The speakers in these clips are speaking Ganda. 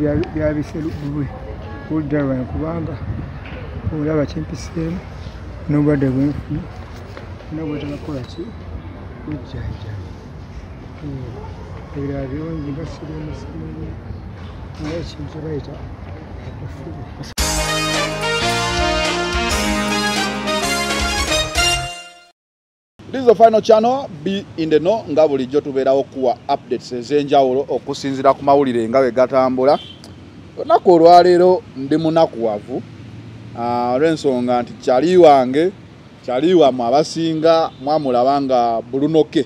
birabika bisobedde nnyo ebyo byabise lubbulwe oludda lwange kubanga olaba kimpiseemu n'obulwadde bwenfuna nobwetagakola ki? Bujjajja ebirala birungi nga sirimusirimu naye ekintu kye bayita okufuba This is the final channel. Be in the know nga bulijjo tubeerawo kuwa updates ez'enjawulo okusinziira ku mawulire nga bwe gatambula. Olunaku olwaleero ndi munakuwavu ah, olw'ensonga nti kyali wange kyali wammwe abasinga mwamulaba nga bulunoke.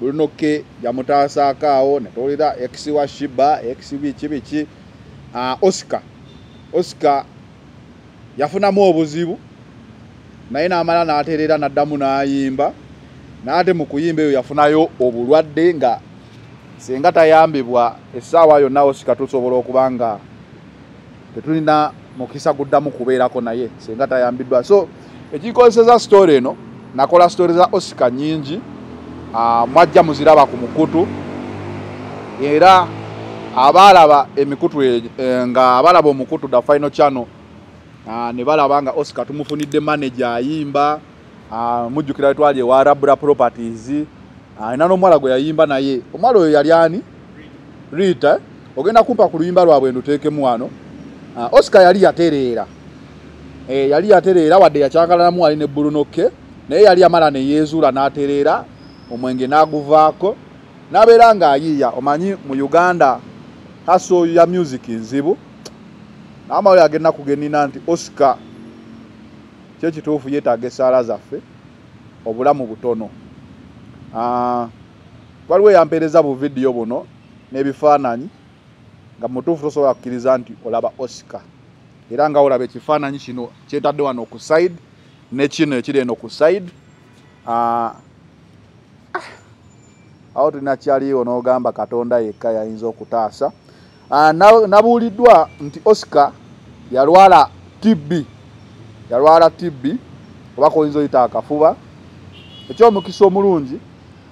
Bulunoke yamutaasaako awo ne tuwulira ex wa shiba ex biki biki Ah, oscar. Oscar yafunamu obuzibu naye n'amala n'atereera n'addamu n'ayimba n'ate mu kuyimba eyo yafunayo obulwadde nga singa tayambibwa essaawa yonna osika tusobola okuba nga tetulina mukisa guddamu kubeerako naye singa tayambiddwa. So ekikozeseza sitore eno nakola sitore za osika nyingi mwajja muziraba ku mukutu era abaalaba emikutu e- e, nga abalaba omukutu da final channel ne balaba nga oscar tumufunidde manager ayimba ah, mujjukira wetwali ewa rabura properties. Alina n'omuwala gwe yayimba naye. Omuwala oyo yali ani? Rita. Eh? ogenda kumpa ku luyimba lwabwe nduteekemu wano. Ah, oscar yali yatereera. Eh, yali yatereera wadde yakyakalanamu wali ne bulunoke naye yali amala ne yeezuula n'atereera. Omwenge n'aguvaako. N'abeera ng'ayiiya omanyi mu uganda haso ya music nzibu. N'amawulire agenda kugenina nti oscar kyekituufu yeetaaga essaala zaffe obulamu butono. Ah, waliwo eyampeereza bu vidiyo buno n'ebifaananyi nga mutuufu tosobola kukkiriza nti olaba oscar. Era nga olaba ekifaananyi kino kyetadde wano ku side ne kino ekiri eno ku side. Ah, ah, awo tulinakyaliwo n'ogamba katonda yekka yayinza okutaasa. Na- nabuuliddwa nti oscar yalwala tb yalwala tb oba koyinza oyita akafuba ekyomukisa omulungi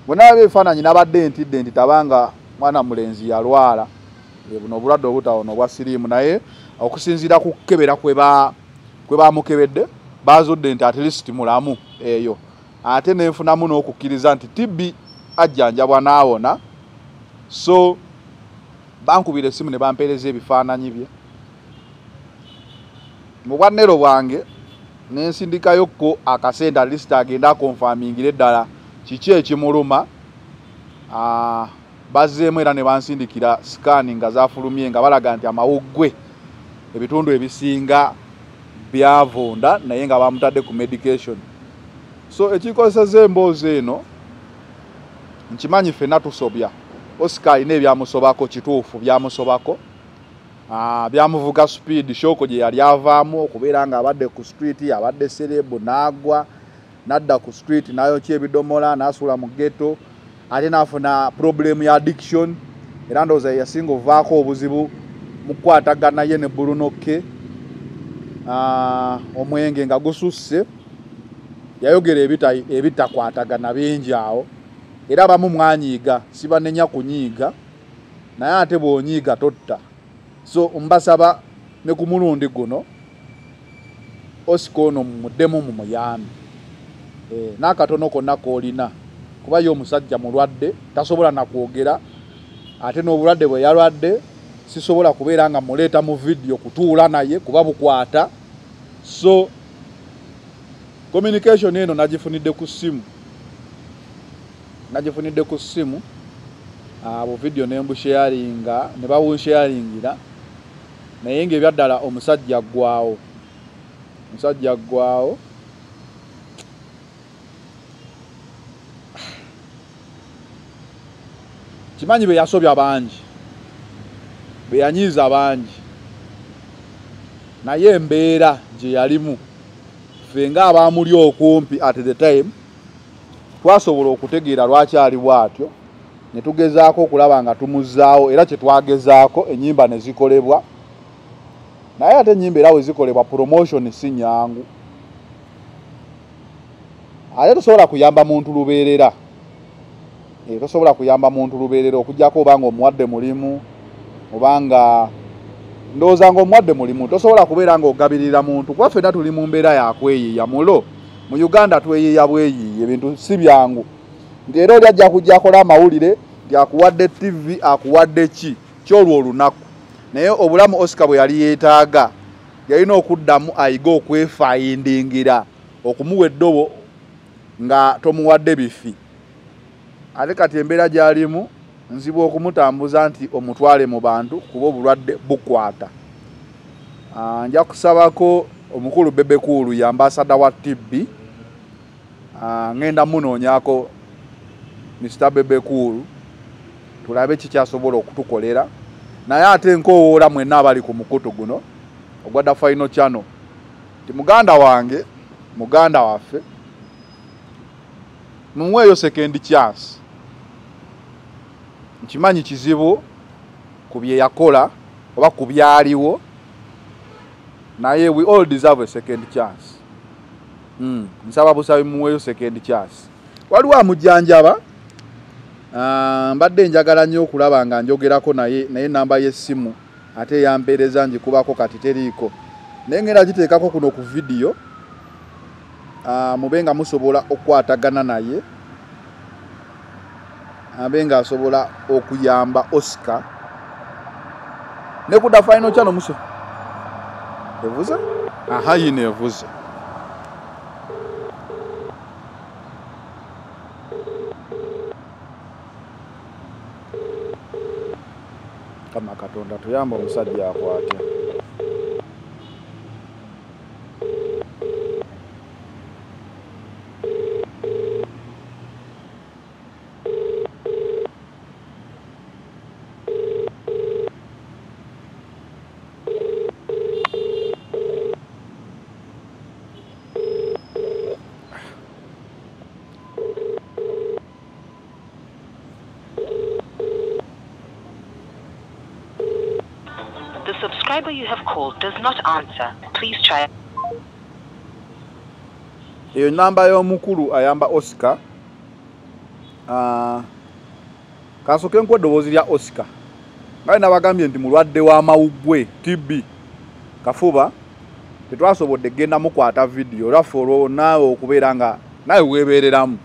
bwenalaba ebifaananyi nabadde ntidde nti tabanga mwana mulenzi yalwala buno obulwadde obutawona obwa siriimu naye okusinziira ku kukebera kwe ba- kwe bamukebedde bazudde nti at least mulamu eyo. Ate nenfunamu n'okukkiriza nti tb ajjanjabwa n'awona so bankubira essimu ne bampeereza ebifaananyi bye. Mu bwanero bwange nensindikayokko akasente alisita agenda akonfamingire eddala. Kiki ekimuluma? Ah, bazzeemu era ne bansindikira sikaani nga zafulumye nga balaga nti amawuggwe ebitundu ebisinga byavunda naye nga bamutadde ku medication. So ekikozeseza emboozi eno nkimanyi ffenna tusobya. Oscar alina ebyamusobako kituufu byamusobako byamuvuga speed shoko gye yali avaamu okubeera nga abadde ku street abadde serebu n'agwa n'adda ku street n'ayokya ebidomola n'asuula mu ghetto ate n'afuna problemu ya addiction era ndowooza yasinga ovaako obuzibu mu kukwatagana ye ne bulunoke. Ah, omwenge nga gususse yayogera ebita- ebitakwatagana bingi awo era abamu mwanyiiga sibanenya kunyiiga naye ate bw'onyiiga totta so mbasaba ne ku mulundi guno osika ono muddemu mu muyambi. Eh, n'akatono konna koolina kuba ye omusajja mulwadde tasobola nakwogera ate n'obulwadde bwe yalwadde sisobola kubeera nga muleeta mu vidiyo kutuula naye kuba bukwata. So communication eno nagifunidde ku ssimu nagifunidde ku ssimu bu vidiyo ne mbusheyaringa ne babunsheyaringira naye ngaebyaddala omusajja ggwawo omusajja ggwawo kimanyi be yasobya bangi. Be yanyiiza bangi. Naye embeera gye yalimu ffe ng'abaamuli okumpi at the time twasobola okutegeera lwaki ali bw'atyo ne tugezaako okulaba nga tumuzzaawo era kye twagezaako ennyimba ne zikolebwa naye ate ennyimba era we zikolebwa promotion si nyangu ate tosobola kuyamba muntu lubeerera. Eh, tosobola kuyamba muntu lubeerera okugjako obanga omuwadde mulimu obanga ndowooza nga omuwadde mulimu tosobola kubeera ng'ogabirira muntu. Kuba ffenna tuli mu mbeera yakweyiiya mulo mu uganda tweyiiya bweyiiya ebintu si byangu. Nti era oli ajja kujja akola amawulire nti akuwadde tv akuwadde ki? Kyolwo olunaku naye obulamu oscar bwe yali yeetaaga yalina okuddamu ayiga okwefayindingira okumuwa eddobo nga tomuwadde bifi. Ate kati embeera gy'alimu nzibu okumutambuza nti omutwale mu bantu kuba obulwadde bukwata. Ah, nja kusabako omukulu bebekuulu ye ambasada wa tibbi Ah, ŋŋenda munoonyako mr bebekuulu tulabe kikyasobola okutukolera naye ate nkoowoola mwenna abali ku mukutu guno ogwadda final channel ti muganda wange muganda waffe mumuweeyo second chance nkimanyi kizibu ku bye yakola oba ku byaliwo naye we all deserve a second chance mm. nsaba busabe mumuweeyo second chance waliwo amujjanjaba mbadde njagala nnyo okulaba nga njogerako naye naye namba y'essimu ate eyampeereza ngikubako kati teriiko. Naye ngenda giteekako kuno ku vidiyo Ah, mube nga musobola okukwatagana naye abe nga asobola okuyamba oscar. Ne kudda final channel muso evuze? Aha yino evuze kama katonda tuyamba omusajja akwate subscriber you have called does not answer. Please try. eyo namba y'omukulu ayamba oscar. Ah, kasooke nkuwa eddoboozi lya oscar. Nga nabagambye nti mulwadde w'amawuggwe tb kafuba tetwasobodde genda mukwata vidiyo olwaffe olwo naawe okubeera nga nawe weebeereramu.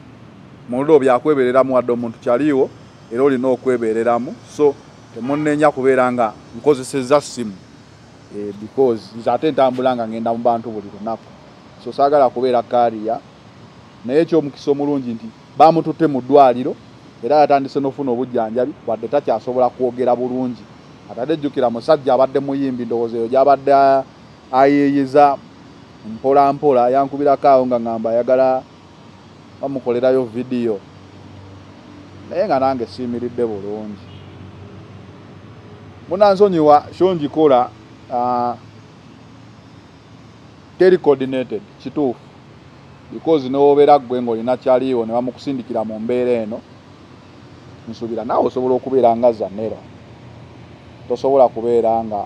Muliro byakwebeereramu wadde omuntu kyaliiwo era olina okwebeereramu. So temunneenya kubeera nga nkozesezza simu because nze ate ntambula nga ngenda mu bantu buli lunaku. So saagala kubeera kaaliya. Naye ekyomukisa omulungi nti bamututte mu ddwaliro era yatandise n'ofuna obujjanjabi wadde takyasobola kwogera bulungi. Atadde jjukira musajja abadde muyimbi ndowooza eyo gyabadde ayeeyeza mpola mpola yankubirako awo nga ŋŋamba ayagala bamukolerayo vidiyo naye nga nange siimiridde bulungi. Munansonyiwa kyongikola ah, teri coordinated kituufu. Because newobeera ggwe ng'olina kyaliiwo ne bamukusindikira mu mbeera eno nsuubira naawe osobola okubeera nga zanero. Tosobola kubeera nga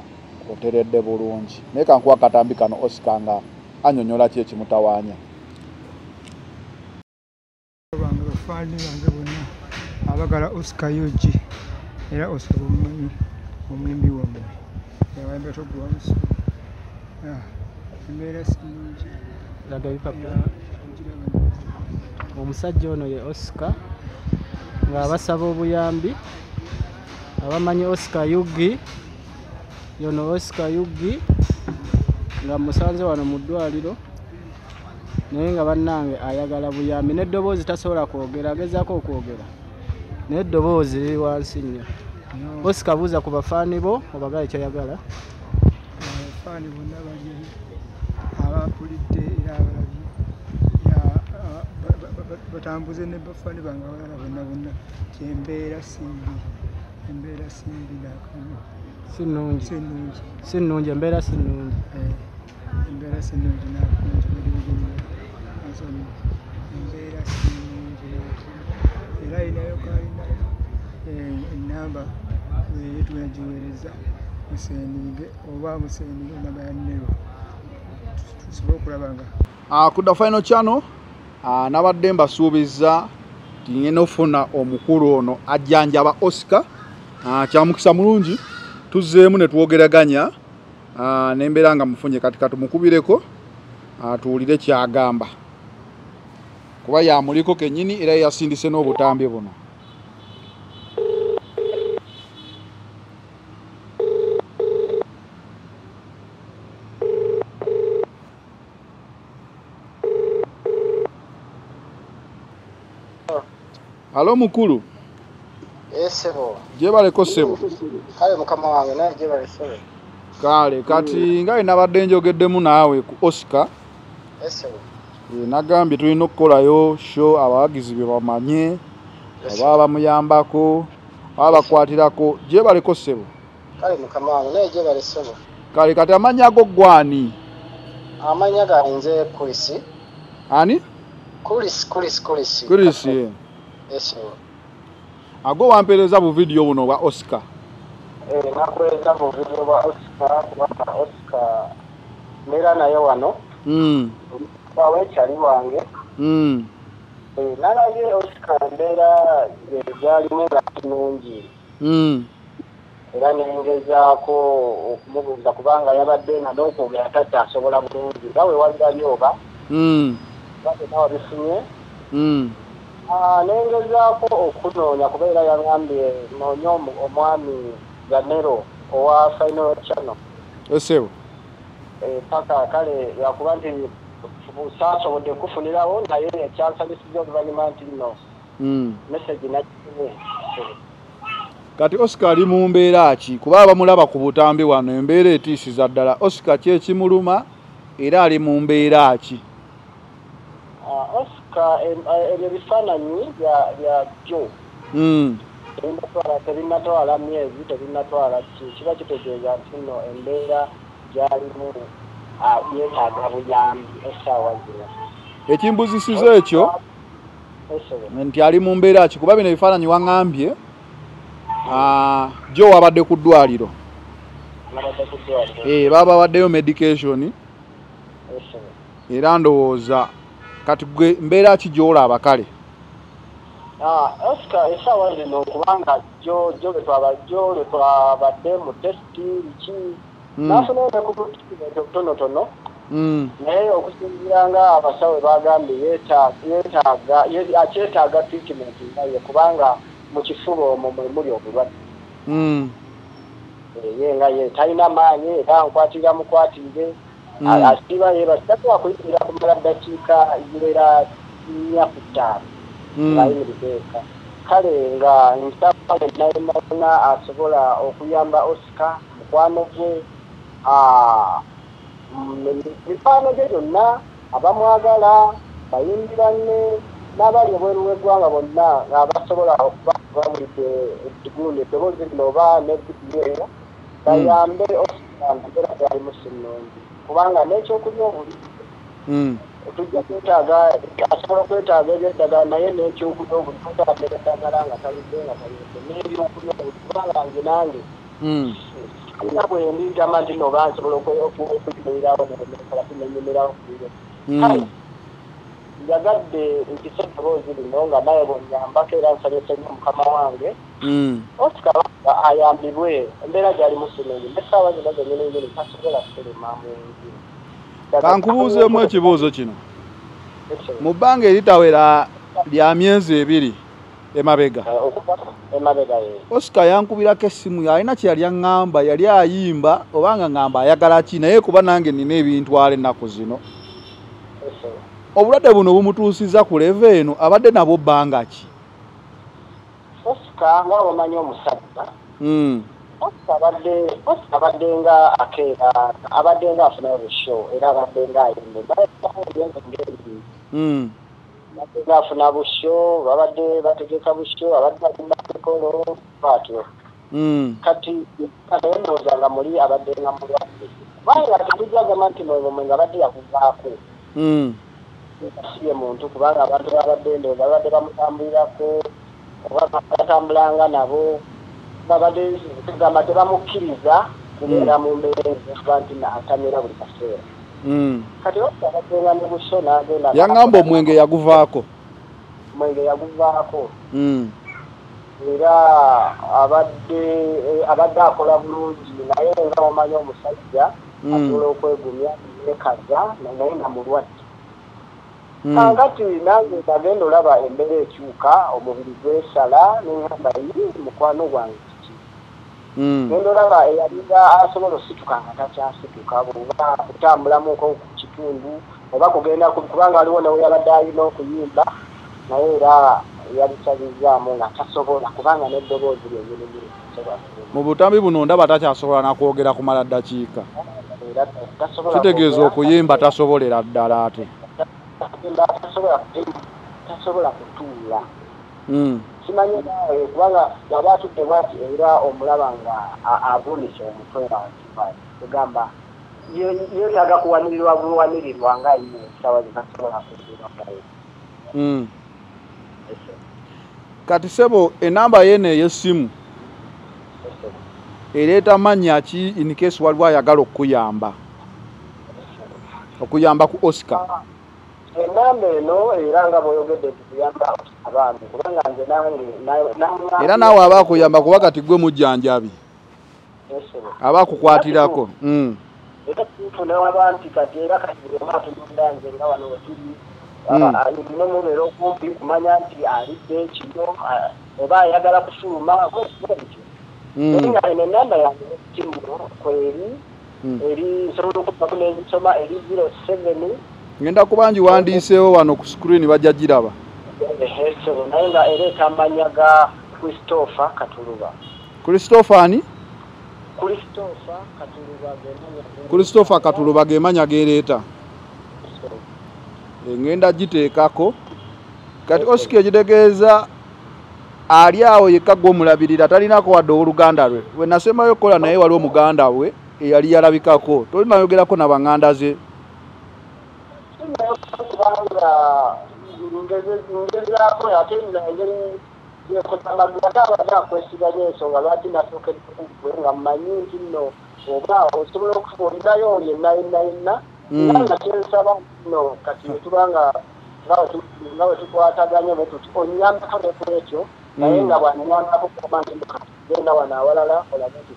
oteredde bulungi. Naye kankuwa katambi kano osika nga anyonyola ki ekimutawaanya bange bafaani bange bonna abagala oscar yogi era oscar omumanyi omuyimbi wammwe yawamba togwa musu embeera sinungi laga ebipapula nkiraba omusajja ono ye oscar ng'abasaba obuyambi abamanyi oscar yugi yono oscar yugi nga musanze wano mu ddwaliro naye nga bannange ayagala buyambi n'eddoboozi tasobola kwogera agezaako okwogera naye eddoboozi liri wansi nnyo oscar buuza ku bafaani bo obagale kyoyagala abafaani bonna bali abapulidde era abalabye batambuze ne bafaani bange abalala bonna bonna. Kyembeera simbi embeera simbi nakano si nnungi. Si nnungi. Si nnungi embeera si nnungi. Eh, embeera sinungi nakungi embeera sinungi era ayinayo kalinayo enamba eye tunagiweereza museeninge oba museeninge enamba ya nero tusobole okulaba nga Uh, kudda final channel uh, nabadde mbasuubiza nti ngenda ofuna omukulu ono ajjanjaba oscar. Ah, kyamukisa mulungi tuzzeemu ne twogeraganya. Ah, nembeera nga mufunye kati katumukubireko ah, tuwulire kyagamba. Kuba yamuliko kennyini era yasindise n'obutambi buno alo mukulu? Esebo gyebaleko ssebo kale mukama wange naye gyebalesebe kale kati nga bwe nabadde njogeddemu naawe ku oscar esebo eh, nagambye tulina okukolayo show abawagizi bye bamanye oba bamuyambako oba bakwatirako gyebaleko ssebo kale mukama wange naye gyebalesebo kale kati amannya go gwani? Amanya ganze kulisi ani? Kulisi kulisi kulisi kurisi eh. esebo ago wampeereza bu vidiyo buno bwa oscar nakweza mu video bwa oscar kubanga oscar mbeera naye wano mm. wawekyali wange Mm. Eh, nalabye oscar mbeera gyalimu nga kinungi Mm. era nengezaako okumubuuza kubanga yabadde nga n'okwogera tatyasobola bulungi nga we waliraby oba Mm. nga byonna wabifunye Mm. Nengezaako okunoonya kubeera yaŋambye noonye omu- omwami ganero owa final channel esebo Eh, paka kale yakuba nti saasobodde kufunirawo naye ekyansabisiza oluvannyuma nti nno mm. message nakiwe kati oscar ali mu mbeera ki? Kuba bamulaba ku butambi wano embeera etiisiza ddala. Oscar kyekimuluma era ali mu mbeera ki eh, ebyo bifaananyi bya- bya jo mm. tebinatwala tebinatwala myezi tebinatwala ki kiba kitegeeza nti nno embeera gyalimu yeetaaga buyambi essaawa zino ekimbuzisiza ekyo nti ali mu mbeera ki kuba bino ebifaananyi waŋŋambye jo wabadde ku ddwaliro Eh, baba waddeyo medication era ndowooza kati gwe mbeera ki gyolaba kale Ah, oscar essaawa zino kubanga lwe twabadde mu testi biki Mm. nafunayo ne ku butukimeto butonotono Mm. naye okusinziira nga abasawo bagambye akyetaaga treatment naye kubanga mu kifuba omwo mwe muli obulwadde Mm. Eh, ye nga ye talina maanyi era nkwatira mukwatire Asiba yebasitatu akuyimirira kumala ddakiika ziwera nnya ku ttaano ng'ayimiriza kale nga nsaba nayonayona asobola okuyamba oscar mukwano gwe ah, mm, gye gyonna abamwagala bayimbi banne n'abali ebweru w'eggwanga bonna ng'abasobola okuba bawulidde eddugunda eddoboozi lino oba ne vidiyo eyo bayambe oscar mbeera gyalimu sinnungi kubanga n'ekyokulya obuli Mm. tujja kwetaaga asobola okwetaaga ebyeddagala naye n'ekyokulya obuli tutambera eddagala nga talidde nga talidde n'ebyokulya obuli kubanga nze nange Mm. nga bwe ndingamba nti no bansobola okuyimirirawo nekola tinenyumirawo kuyo Mm. Njagadde mpise eddoboozi lino nga naye bwenyambako era nsanyuse nnyo mukama wange. Mm. osika ayambibwe embeera gyali musinungi nesaawa zino zenyini nyini tasobola kulema mu nju kankubuuzeemu ekibuuzo kino. Mu bbanga eritawera lya myezi ebiri emabega. Ye. Oscar yankubirako essimu alina kye yali aŋŋamba yali ayimba obanga ŋŋamba ayagala ki? Naye kuba nange nina ebintwala ennaku zino obulwadde buno bumutuusiza ku leva eno abadde nabwo bbanga ki osika nga omanyi omusajja Mm. osika abadde osika abadde nga akeera abadde nga afunayo busho era abadde nga ayimbe nayeengeri Mm. abadde nga afuna busho babadde bategeka busho abadde balimba mikolo batyo Mm. kati naye ndowooza nga muli abadde nga mulwadde kubanga tetujagamba nti mwe mwe nga abadde yakuvaako Mm. siye muntu kubanga abantu babadde ndowooza babadde bamutambulirako oba batambulanga nabo babadde tugamba tebamukkiriza kubeera mu mbeera ezokuba nti atamira buli kaseera Mm. kati abaddenga ne buso n'agenda yaŋŋamba omwenge yaguvaako mwenge yaguvaako Mm. era abadde abadde akola bulungi naye nga omanyi omusajja Mm. asobola okwegumya nekaza naye nga mulwadde Mm. kakati nange nagenda olaba embeera ekyuka omubiri gwesala neŋamba yi mukwano gwange kiki Mm. genda olaba eyalinga asobola osituka nga takyasituka bwoba kutambulamuko ku kitundu oba kugenda ku- kubanga waliwo nawe yabadde alina okuyimba naye era yabisabizaamu nga tasobola kubanga n'eddoboozi kulima. mu butambi buno ndaba takyasobola nakwogera kumala ddakiika kitegeeza okuyimba tasobolera ddala ate tasobola kuyimba, tasobola kutuula. Mm. kimanye naawe kubanga yaba atudde bwati era omulaba nga a- avunise omutwe wange egamba yeetaaga kuwanirirwa buwanirirwa nga ye esawa zitasobola kuzirangayo Mm. kati sebo enamba yene ey'essimu ereeta mannya ki in case waliwo ayagala okukuyamba? Okuyamba ku oscar enamba eno era nga bw'oyogedde nti kuyamba abaami kubanga nze era naawe aba akuyamba kuba kati gwe mujjanjabi aba akukwatirako Mm. era tufunaba nti kati era kati buli omu atunulira nze nga wano wetuli Mm. alina omubeera okumpi kumanya nti alidde ah, oba ayagala kufuluma bwekityo naye Mm. nga eno enamba yange ekitimulo kweri Mm. eri nsobola okubbako n'enzisoma eri zero seven ngenda kuba ngiwandiiseewo wano ku screen bajja giraba. Naye nga ereeta amanya ga christopher katuluba. Christopher gemanya christopher katuluba gemanya gereeta ngenda giteekako. Kati osiki ekitegeeza ali awo yekka gwe omulabirira talinako wadde owoluganda lwe. We nasemayo okukola naye waliwo muganda we eyali yalabikako. Tolinayogerako na baŋŋanda ze kubanga ngezaako ate engeri yekozamaga ate abadde akwesiganya ensonga lwaki nasookedde nga mmanyi nti nno oba osobola oli yenna yenna yenna era nga kyensaba nno kati netubanga nga we tukwataganya bwe tuti onyambako neku ekyo naye nga bwanyambako kuba nti kati genda wano awalala olabe nti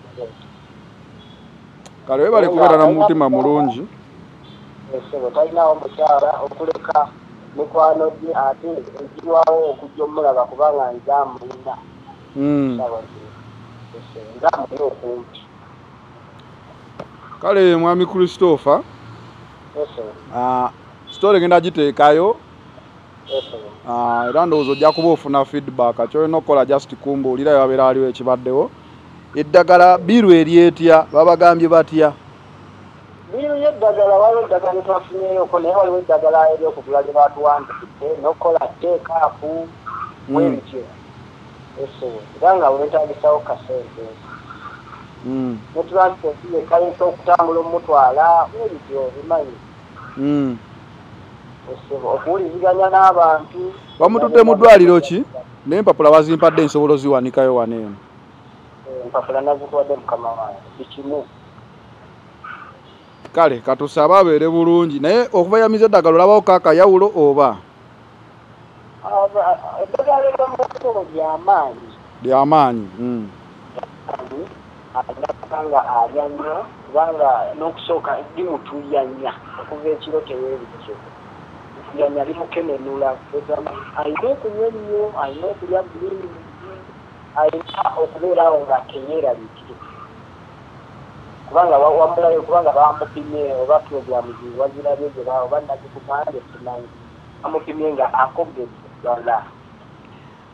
kale webale kubeera na mutima mulungi esebo talinawo mukyala okuleka mikwano gye ate egirwawo okujja omulaba kubanga nzamulina Mm. nzamulina okumpi. Kale mwami christopher. Esebo ah, sitole ngenda giteekayo. Ah, era ndowooza ojja kuba ofuna feedback. Kyolina okukola just kumbuulira yabeera aliwo ekibaddewo. Eddagala biru eryetya babagambye batya biru yeddagala waliwo eddagala lyetwafunyeyoko naye waliwo eddagala eryokugula lye batuwandikidde nokukola teekaafu Mm. bwebityo esebo era nga weetagisawo kasente. Mm, netranspoti ekalesa okutambula omutwala bwebityo bimanyi mm. okuwuliziganya n'abantu. Bamutudde mu ddwaliro ki? Naye empapula bazimpadde nsobola oziwanikayo wano eno. Empapula nazikuwadde mukama wange bikimu kale katusabe abeere bulungi. Naye okuvayamiza eddagala olabawo kakayawulo oba? Eddagala lyomukubo lyamaanyi lyamaanyi Mm, alina alya nnyo kubanga n'okusooka limutuyanya okuva ekiro teweebikyo yanya limukenenula. Egamba alina okunywa ennyo alina okulya bulungi alina okubeerawo ng'akeyeeraliikire kubanga wa- wamulayo kubanga bamupimye oba programu ziwazirabye gye ba- oba nagikugambye simanyi bamupimye nga akogedde wala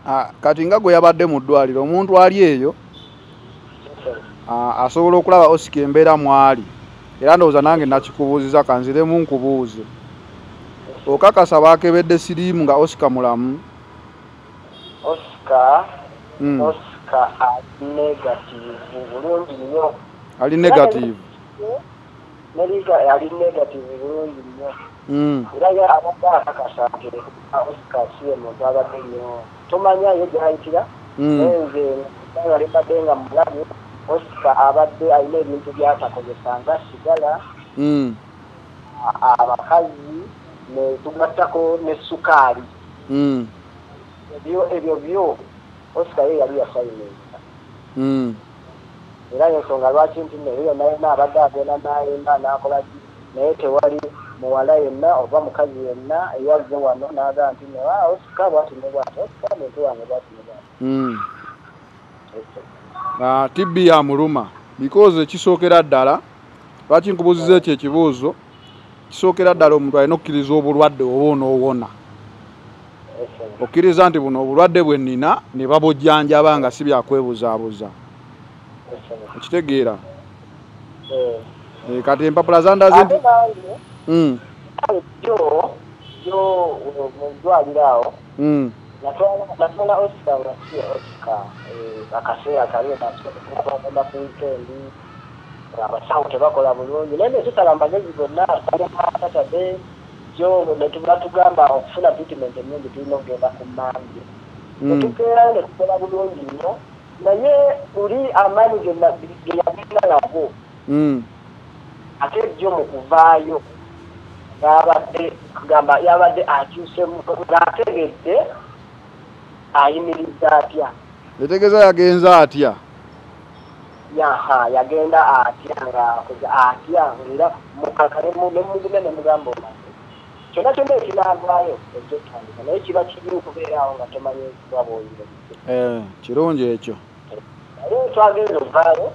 ah, kati nga gwe yabadde mu ddwaliro omuntu ali eyo ah, asobola okulaba osika embeera mwali. Era ndowooza nange nakikubuuziza kanziremu nkubuuze okakasa bakebedde siriimu nga osika mulamu. Oscar Mm, ali negative bulungi nnyo ali negative. Ali negative bulungi nnyo Mm, era abadde akakasa nti oscar si ye muntu abadde nnyo tomanya ye gyayitira mm, naye nze nga libadde nga mulabe oscar abadde alina ebintu byatakozesa nga sigala. Mm, a- abakazi netugattako ne sukaali. Ebyo ebyo byo oscar ye yali yasayinisa Mm. Era yensonga lwaki nti neyo nayena abadde agenda nayenda nakolaki naye tewali muwala yenna oba mukazi yenna eyazze wano naga nti "Ah, oscar bwati ne bwati oscar muntu wange bwati ne bwati. Mm. Ah, tibbi ya muluma because kisookera ddala lwaki nkubuuziza ekyo ekibuuzo? Kisookera ddala omuntu alina okukkiriza obulwadde oba onoowona okkiriza nti buno obulwadde bwe nnina ne babujjanjaba nga si byakwebuzaabuza okitegeera Eh, kati empapula zandaze nti ate nange Mm, jo jo mu ddwaliro awo mm, natwala oscar nga si eh, akaseera kali natwagenda ku wikendi abasawo tebakola bulungi. Naye netusala amagezi gonna satatade jo netubatugamba okufuna treatment ennungi tulina okugenda ku manje mm, netukeera netukola bulungi nnyo naye uli amaanyi ge yagenda nago mm. ate jjo mu kuvaayo. Yabadde kugamba yabadde akyusemu ng'ategedde ayimirizza atya? Etegeeza yagenza atya? Yaha yagenda atya nga atya era mukaka nemugume nemugamba omaze kyonna kyonna ekinaavaayo ejjo tandika naye kiba kiri okubeeraawo nga tomanyi wabooyire Eh, kirungi ekyo naye twagenda ovaayo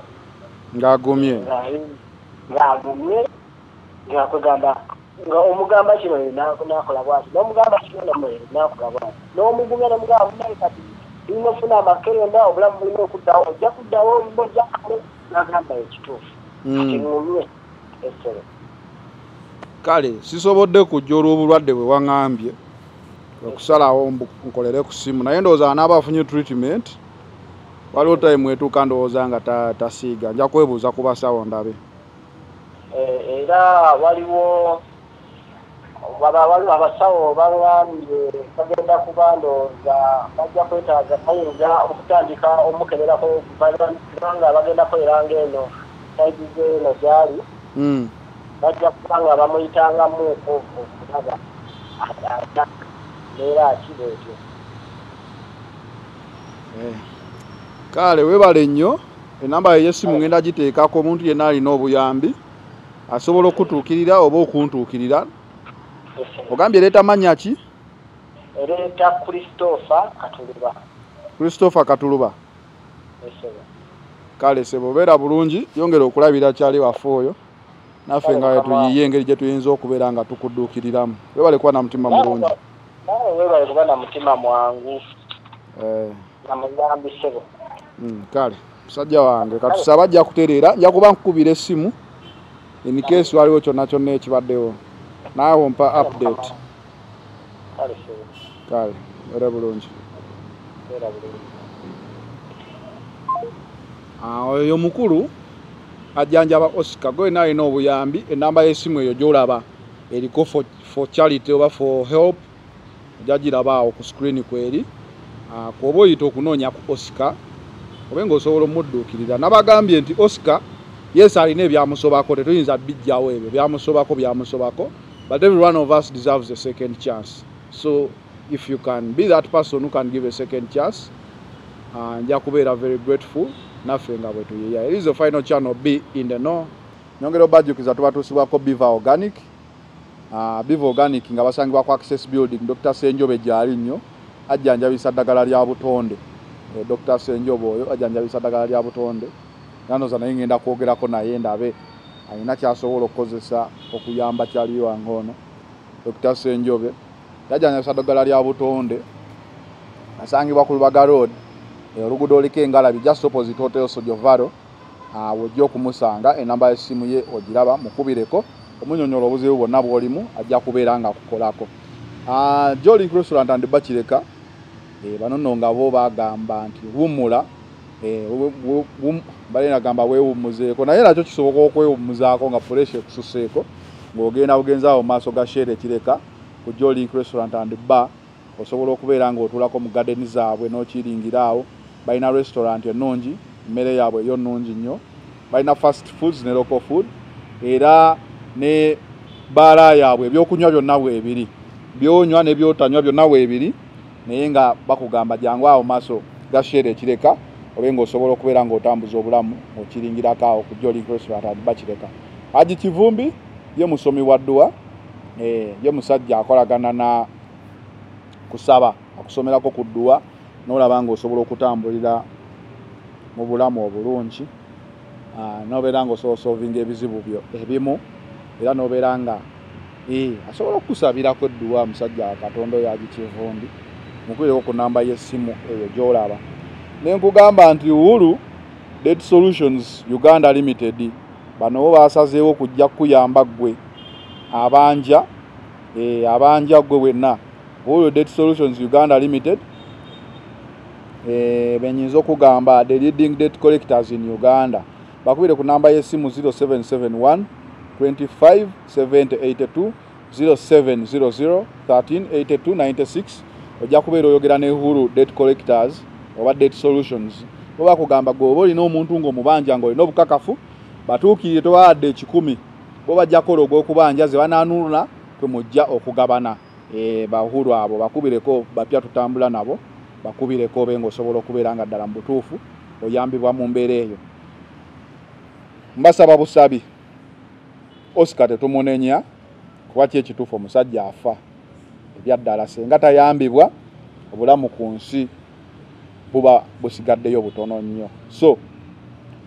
ng'agumye. Ng'agumye. Ngakugamba nga omugamba kino nakola bwati? N'omugamba kino nakola bwati? N'omugumya nomugamba munaye kati tulina ofuna amakerenda obulamu bulina okuddawo ojja kuddawo mbojja kale nagamba ekituufu Mm. kiŋumye essere. Kale sisobodde kujja olw'obulwadde bwe waŋŋambye okusalawo nkolere ku ssimu naye ndowooza anaaba afunye treatment waliwo time etuuka ndowooza nga ta- tasiiga nja kwebuuza ku basawo ndabe Eh, era waliwo waliwo abasawo baŋambye bagenda kuba ndowooza bajja kwetaaga bayinza okutandika omukeberako kubanga bagenda kweranga eno saidi zeeno gyali Mm. bajja kuba nga bamuyitangamuuko okulaba ata neera akiba etyo Eh. Kale webale nnyo enamba ye yesimu ngenda giteekako omuntu yenna alina obuyambi asobola okutuukirira oba okuntuukirira. Ogambye ereeta mannya ki? Ereeta christopher katuluba. Christopher katuluba. Kale sebo beera bulungi yongera okulabira kyali waffe oyo naffe nga tuyiye engeri gye tuyinza okubeera nga tukudduukiriramu webale kuba na mutima mulungi. Nawe webale kuba na mutima mwangu. Eh, na muyambi sebo kale musajja wange katusaba ajja kutereera nja kuba nkukubira essimu in case waliwo kyonna kyonna ekibaddewo. Naawe ompa update. Kale era bulungi. Ah, oyo mukulu ajjanjaba oscar. Gwena alina obuyambi enamba y'essimu eyo gyolaba. Eriko for, charity oba for help. Ojja giraba awo ku screen kweri. Ah, kwoba oyita okunoonya ku oscar obe ng'osobola omudduukirira nabagambye nti oscar yes alina ebyamusobako tetuyinza bijjawo ebyo. Byamusobako byamusobako but every one of us deserves a second chance. So if you can be that person who can give a second chance uh, nja kubeera very grateful. Naffe nga bwe tuyiya it is the final channel b in the no nyongera obajjukiza tubatuusibwako biva organic. Uh, biva organic nga basangibwa ku access building. Dr senjobe gyali nnyo ajjanjabisa ddagala lya butonde dr. Senjobe oyo ajjanjabisa ddagala lya butonde. Nanoza naye ngenda kwogerako naye ndabe alina kyasobola okukozesa okuyamba kyali wange ono dr. Senjobe yajjanjabisa ddagala lya butonde asangibwa ku lubaga road Eh, oluguudo oliko engalabi just opposite hotel sojovaro. Awo ojja okumusanga enamba y'essimu ye ogiraba mukubireko omunyonyola obuzibu bwonna bw'olimu ajja kubeera nga akukolako. Ah, jolink restaurant and bakireka eh, bano nno nga bo bagamba nti wumula eh, wu- wu- wum- balina gamba weewummuzeeko. Naye nakyo kisoboka okwewummuzaako nga fureshi ekususeeko ng'ogenda bugenzaawo mu maaso ga shere kireka ku jolink restaurant and bar osobola okubeera ng'otuulako mu gadeni zaabwe n'okiringira awo balina restaurant ennungi emmere yaabwe eyo nnungi nnyo balina fast foods ne local food era ne baala yaabwe ebyokunywa byonna weebiri byonywa ne byotanywa byonna weebiri naye nga bakugamba jangu awo maaso gashere ekireka obe ngaosobola okubeera ngaotambuza obulamu okiringirako awo ku joli restaurant bakireka. Haji kivumbi ye musomi wa ddwa eh, ye musajja akolagana na kusaba akusomerako ku ddwa nolaba ngaosobola okutambulira mu bulamu obulungi Ah, nobeera ngaosobola solvinga ebizibu byo ebimu era nobeera nga eh, asobola okukusabirako edduwa musajja wa katonda oyo agikivumbi mukubireko ku namba y'essimu eyo gyolaba. Nenkugamba nti uhuru det solutions uganda limited bano bo basazeewo kujja kukuyamba ggwe abanja eh, abanja ggwe wenna uhuru det solutions uganda limited eh, benyinza okugamba the leading date collectors in uganda. Bakubire ku namba y'essimu 0771 25 7082 0700 138296 ojja kubeera oyogera ne huru date collectors oba date solutions bo bakugamba gwe oba olina omuntu ng'omubanja ng'olina obukakafu batuukirire tobawadde ekikumi bo bajja kukola ogw'okubanja ze bananunula kwe mujja okugabana. E, bahuru abo bakubireko bapya tutambula nabo bakubireko obe ng'osobola okubeera nga ddala mu butuufu oyambibwa mu mbeera eyo. Mbasaba busabi. Oscar tetumunenya kuba ki ekituufu omusajja afa ebyaddala senga tayambibwa obulamu ku nsi buba busigaddeyo butono nnyo. So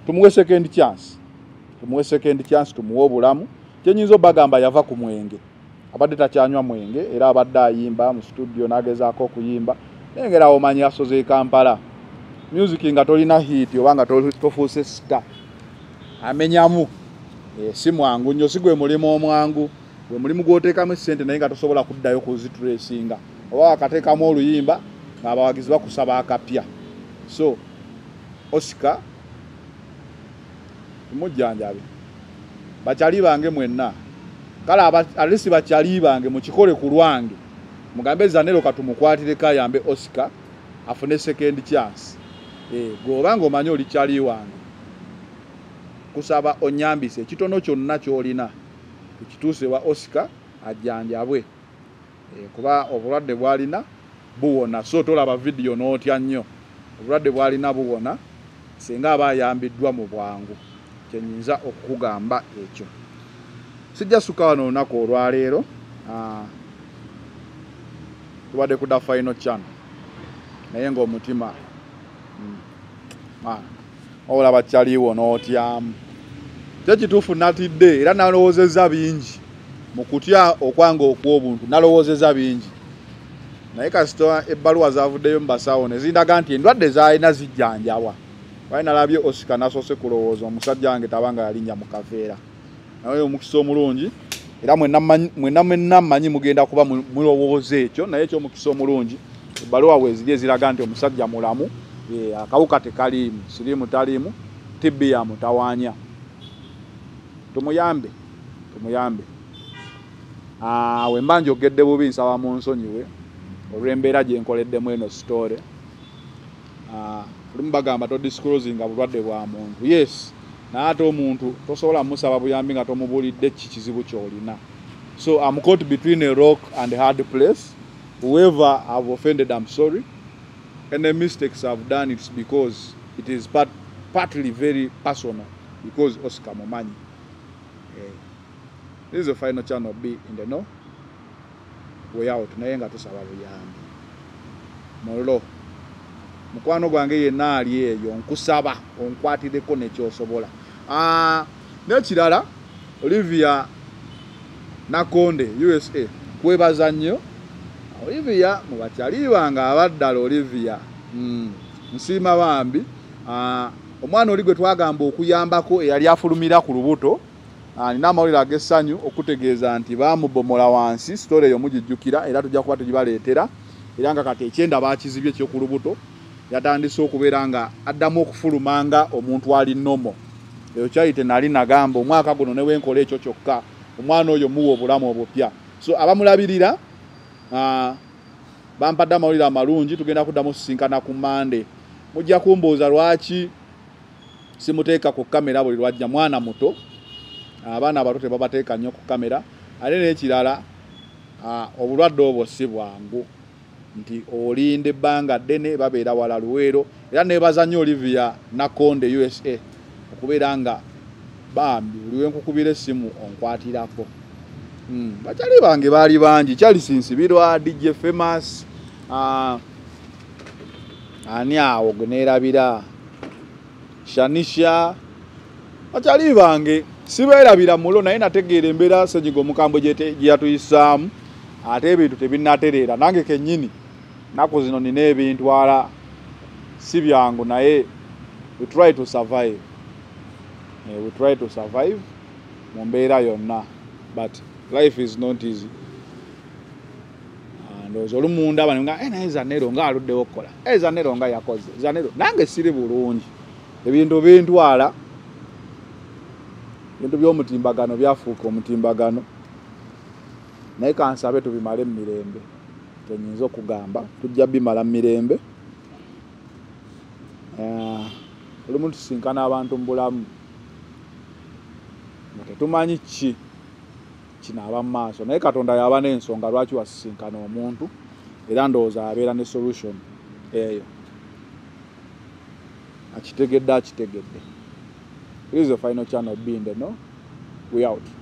tumuwe second chance. Tumuwe second chance tumuwe obulamu. Kyenyinza obagamba yava ku mwenge. Abadde takyanywa mwenge era abadde ayimba mu studio n'agezaako okuyimba. Naye ngera omanyi asoze e kampala. Music nga tolina hiiti oba nga to- tofuuse sita amenyamu. Eh, si mwangu nnyo si gwe mulimu omwangu gwe mulimu gw'oteekamu essente naye nga tosobola kuddayo kuzitulesinga oba wakateekamu oluyimba ng'abawagizi bakusaba akapya. So osika tumujjanjabe bakyali bange mwenna. Kale alesi bakyali bange mukikole ku lwange. Mugambe zanero katumukwatireko ayambe osika afune second chance. Eh, gweoba nga omanyi olikyali wange kusaba onyambise. Ekitono kyonna kyolina tukituuse wa osika ajjanjabwe Eh, kuba obulwadde bwalina buwona so tolaba vidiyo n'otya nnyo. Obulwadde bwalina buwona singa aba ayambiddwa mu bwangu kyenyinza okukugamba ekyo. Sijja suka wano olunaku olwaleero Ah, tubadde ku da final channel. Naye ng'omutima mm, ah, olaba kyaliwo n'otyamu kyekituufu natidde era nalowoozezza bingi mu kutya okwanga okw'obuntu nalowoozezza bingi naye kasita ebbaluwa zavuddeyo mu basawo ne zindaga nti endwadde zaalina zijjanjabwa. Wali nalabye osika nasoose kulowooza omusajja wange tabanga yalinnya mu kaveera naye omukisa omulungi era mwenna mwenna mmanyi mugenda kuba mu- mulowooza ekyo naye ekyomukisa omulungi ebbaluwa weziri eziraga nti omusajja mulamu eh, akawuka tekaliimu siriimu taliimu tibbiya mutawaanya tumuyambe tumuyambe. Ah, we mba njogedde bubi nsaba munsonyiwe olw'embeera gye nkoleddemu eno sitore lumu bagamba todisclosinga bulwadde bwa muntu. Yes naye ate omuntu tosobola musaba buyambi nga tomubuulidde ki kizibu kyolina. So am caught between a rock and a hard place. Whoever have offended i'm sorry. Any mistakes i've done it's because it is part, partly very personal because oscar mumanyi this is the final channel b in the no way out naye nga tusaba buyambi mulo mukwano gwange yenna ali eyo nkusaba onkwatireko nekyosobola Ah, nekirala olivia nakonde usa kwebaza nnyo. Olivia mubakyali bange abaddala olivia Mm, nsiima bambi Ah, omwana oli gwe twagamba okuyambako eyali afulumira ku lubuto nina amawulire ag'essanyu okutegeeza nti baamubomola wansi sitole eyo mugijjukira era tujja kuba tugibaleetera era nga kati ekyenda baakizibye ekyoku lubuto yatandise okubeera nga addamu okufuluma nga omuntu ali nomo eyo kyayite nali nagamba omwaka guno ne wenkola ekyo kyokka omwana oyo muwa obulamu obupya. So abamulabirira ah, bampadde amawulire amalungi tugenda kuddamu osisinkana ku mande mujja kumbuuza lwaki simuteeka ku kamera buli lwajja mwana muto abaana abato tebabateeka nnyo ku kamera ate n'ekirala obulwadde obwo si bwangu. Nti olinda ebbanga ddene babeera wala luweero. Era nebaza nnyo olivia nakonde usa okubeera nga bambi buli wenkukubira essimu onkwatirako Mm, bakyali bange baali bangi. Kyali sinsibirwa dj famous ani awo gwe neerabira? Shanisha. Bakyali bange sibeerabira mulo naye nategeera embeera senyiga omukambwe gyete- gye yatuyisaamu ate ebintu tebinatereera nange kennyini naku zino nina ebintwala si byangu naye we try to survive. Eh, we try to survive mu mbeera yonna but life is not easy. Ah, ndowooza olumunda bano nga "Eh, naye zanero nga aluddewo okukola Eh, zanero nga yakoze zanero nange siri bulungi. Ebintu bintwala ebintu by'omutimbagano byafuuka omutimbagano. Naye kansabe tubimale mu mirembe. Tenyinza okugamba tujja bimala mu mirembe. Olumu tusinkana abantu mu bulamu. Nga tetumanyi ki kinaaba mu maaso. Naye katonda yaba n'ensonga lwaki wasisinkana omuntu? Era ndowooza abeera ne solution eyo. Akitegedde akitegedde This is the final channel being the no? We out